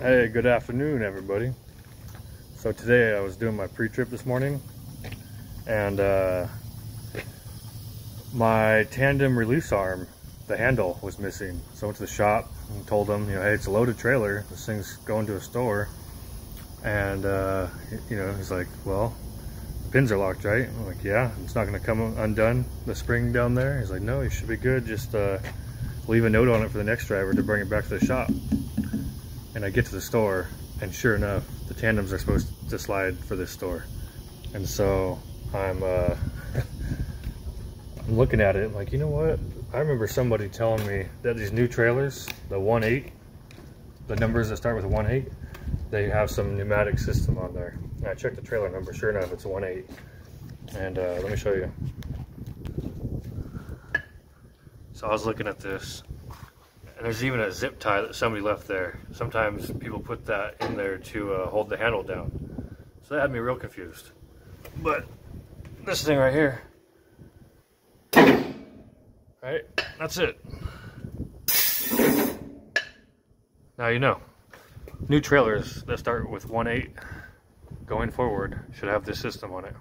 Hey, good afternoon, everybody. So today I was doing my pre-trip this morning, and uh, my tandem release arm, the handle was missing. So I went to the shop and told them, you know, hey, it's a loaded trailer. This thing's going to a store. And, uh, you know, he's like, well, the pins are locked, right? I'm like, yeah, it's not going to come undone, the spring down there. He's like, no, you should be good. Just uh, leave a note on it for the next driver to bring it back to the shop and I get to the store and sure enough the tandems are supposed to slide for this store. And so I'm uh, I'm looking at it like you know what? I remember somebody telling me that these new trailers the 1.8 the numbers that start with a 1.8 they have some pneumatic system on there. And I checked the trailer number sure enough it's a 1.8 and uh, let me show you. So I was looking at this and there's even a zip tie that somebody left there. Sometimes people put that in there to uh, hold the handle down. So that had me real confused. But this thing right here, right, that's it. Now you know. New trailers that start with 1.8 going forward should have this system on it.